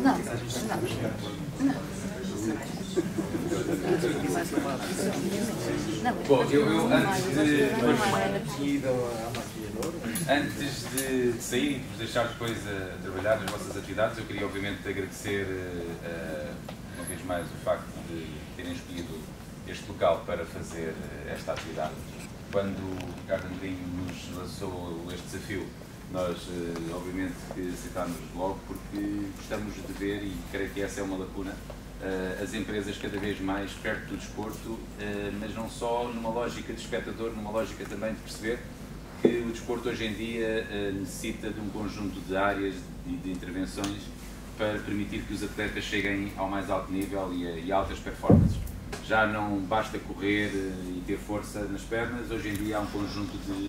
Não, não. Não, Bom, eu, eu antes de, de. antes de, de sair e de vos deixar depois a trabalhar nas vossas atividades, eu queria obviamente agradecer eh, uma vez mais o facto de terem escolhido este local para fazer eh, esta atividade. Quando o Ricardo Andrinho nos lançou este desafio, nós eh, obviamente que aceitámos logo porque gostamos de ver, e creio que essa é uma lacuna, eh, as empresas cada vez mais perto do desporto, eh, mas não só numa lógica de espectador, numa lógica também de perceber que o desporto hoje em dia necessita de um conjunto de áreas e de intervenções para permitir que os atletas cheguem ao mais alto nível e a altas performances. Já não basta correr e ter força nas pernas, hoje em dia há um conjunto de